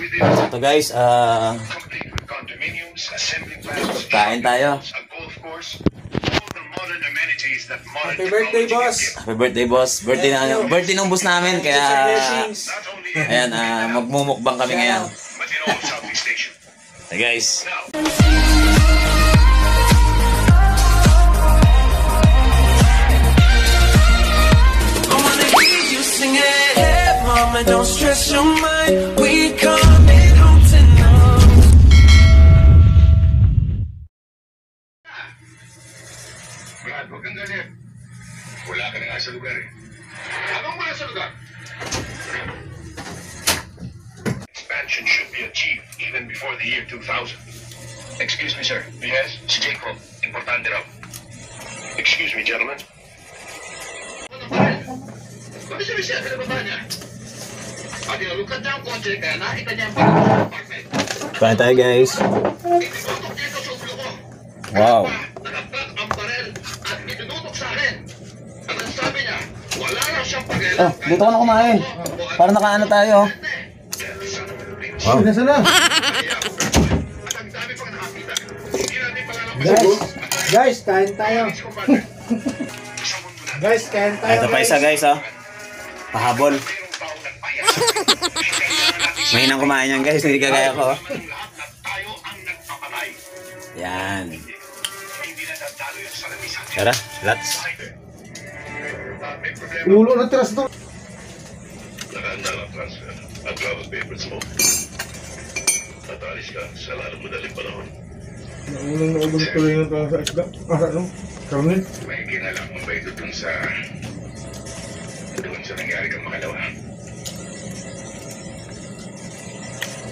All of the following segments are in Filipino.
Ito guys, plants, kain tayo. a golf course, all the modern amenities that modern Happy birthday, boss! Happy birthday boss. Birthday na birthday ng boss namin kaya ayan, ah, magmumukbang kami ngayon. Hey guys. Now, I wanna hear you sing it. Hey, mama, don't stress your mind. We coming 2000. Excuse me, sir. Yes? Si Jacob. Importante raw. Excuse me, gentlemen. Ba niya? Niya ang pag-apartment. Kain tayo guys. Itinutok dito sa ulo ko. Wow. Nakapag ang barel at itinutok sa akin. At ang sabi niya, wala raw siyang pagel. Oh, dito ka na kumain. Para nakaano tayo. Wow. Nasa na? At Guys, guys, kain tayo. Guys, kain tayo. Ito pa isa guys oh. Pahabol. Mahinang kumain yan guys, hindi kagaya ko. oh. Ang. Yan. Tara, lots. Ulo na tiras to. Nakahanda lang transfer at travel papers mo. At alis ka sa lalong madaling panahon. Unang naubos tuloy ng sa isda. Asa no? Karne. May kinalang mo ba ito dun sa... dun sa nangyari kang makalawa?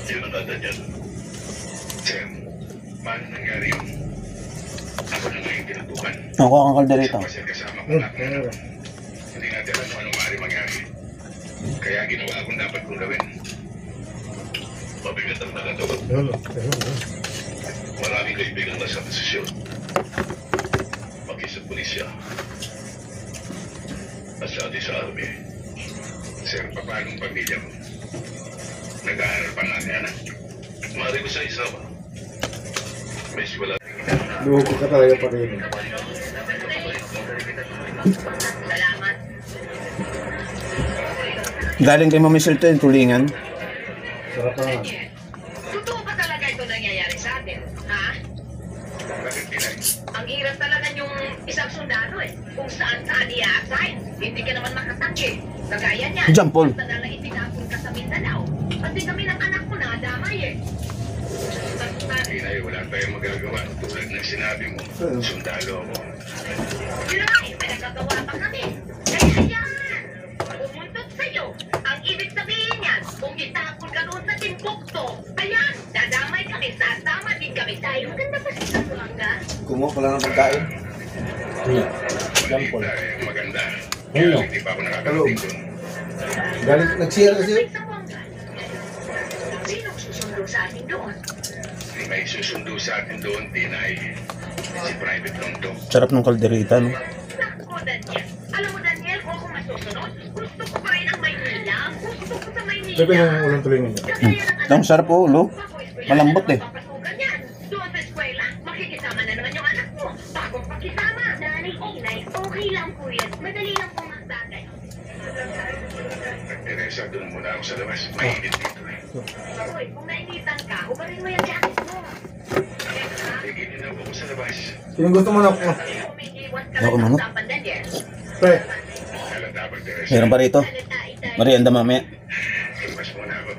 Yun ang kata dyan. Sam, paano nangyari yun? Ako na nga yung tinutukan. Ako ang kalderito. Kasi kasama ko Hmm, lahat kaya na. Hindi natin alam kung anong maaari mangyari. Kaya ginawa akong dapat kong gawin. Mabigat ang nakatawag. Yun, yun, yun. Maraming kaibigan na sa posisyon. Pati sa pulisya. At sa ating sa army. Sir, paano ang pamilya mo? Nag-aaral pa nga ni anak. Mari ko sa isa ba? May wala Luho ka talaga pa rin. Galing kay Mami yung tulingan. Sarap pa nangyayari sa atin? Ha? Ang hirap talaga yung isang sundalo eh. Kung saan saan i-assign. Hindi ka naman makatanggi. Kagaya niya. Diyan, Paul. Na lang itinapon ka sa Mindanao. Pati kami ng anak ko na damay eh. Hindi na wala tayong magagawa. Tulad ng sinabi mo, sundalo ako. yun na eh, may nagagawa pa kami. Kaya yan! Pumuntot sa'yo. Ang ibig sabihin yan, kung itapon ka doon sa Timbukto, ayan, dadamay kami, sasama din kami tayo. Maganda pa sa Zamboanga. Kumuha pala ng pagkain. Jampol. Dahil maganda. Hello. Hindi pa ako nakakarating doon. Galing, nag-share kasi. May Zamboanga. Sino susundo sa atin doon? May susundo sa atin doon, Tinay. Si Private Tonto. Sarap ng kalderita no. Naku, Daniel. Alam mo, Daniel, kung ako masusunod, gusto ko pa rin ang Maynila. Gusto ko sa Maynila. Sabi yung ulang tuloy niya. Ng Ang sarap po, ulo. Malambot eh. Doon sa eskwela, makikisama na naman yung anak mo. Bagong pakisama. Nanay, inay, okay lang po yan. Madali lang po magdagay. Teresa, doon muna ako sa labas. Mainit dito eh. Hoy, kung nainitan ka, ubarin mo yung jacket mo. Tigilin na ako sa labas. Yung gusto mo na ako. Ako, lang mano? sa usapan, Daniel. Pre. Meron pa rito. Marianda mamaya. Labas muna ako.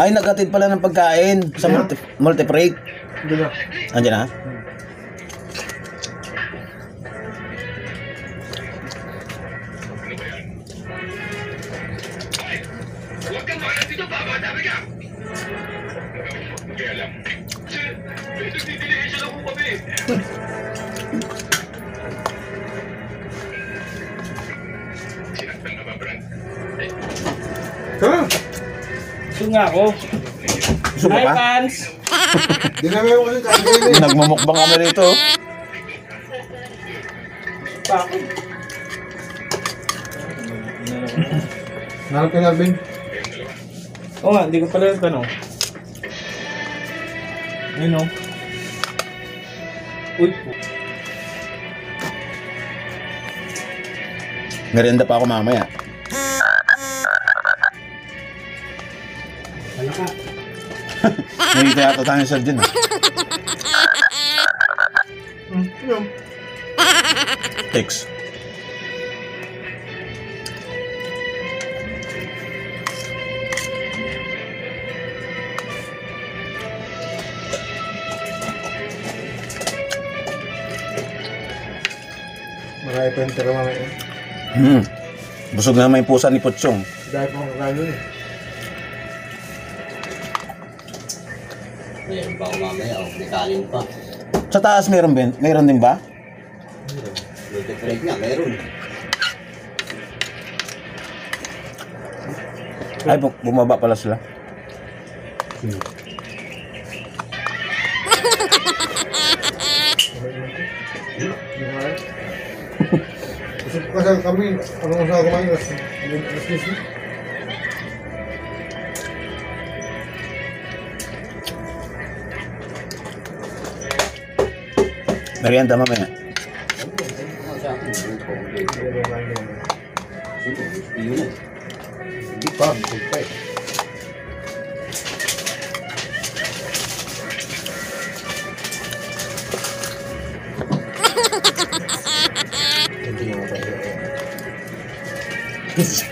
Ay, nagkatid pala ng pagkain sa multi multi-freight. hindi na. Andiyan na. Ano Gusto nga ako. Gusto mo Hi, pa? fans! Di na may kasi kain eh. Nagmumukbang kami rito. Bakit? Narap ka Alvin. Oo nga, hindi ko pala yung tanong. Ayun o. Uy, po. Merienda pa ako mamaya. Wala ka. May yata tayo sa dyan. ah. Hmm, yun. Text. Marami pa yung tira mamaya. Hmm. Busog na may pusa ni Putsong. Dahil pa akong kakain yun eh. Meron pa ako mamaya, oh. May kanin pa. Sa taas meron, ben? meron din ba? Luto break nga, meron. Ay, bu- bumaba pala sila. Kaya. Kasi kasi kami, ano sa kumain, alas 10 Merienda mamaya.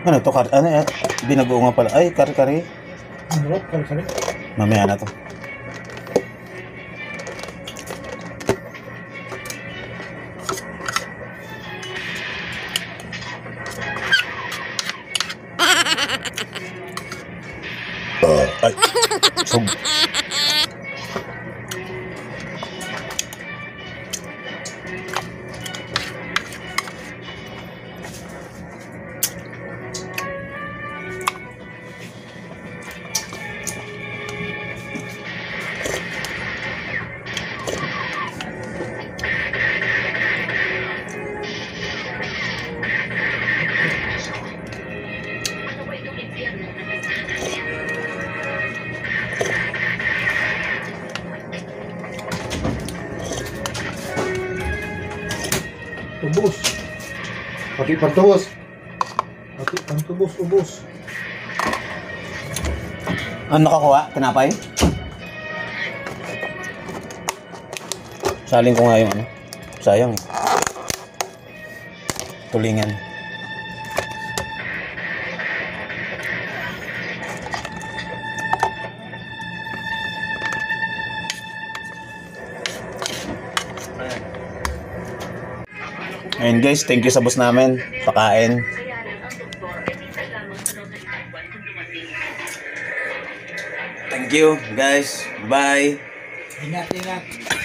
Ano to? Kar ano eh? Binago nga pala. Ay, kari-kari. Ang harap, kali-kali. Mamaya na to. Ay. Sug. Pati pantubos. Pati pantubos, ubus. Ano nakakuha? Tinapay? Saling ko nga yung ano. Sayang eh. Tulingan. Ayun guys, thank you sa boss namin. Pakain. Thank you guys. Bye. Ingat, ingat.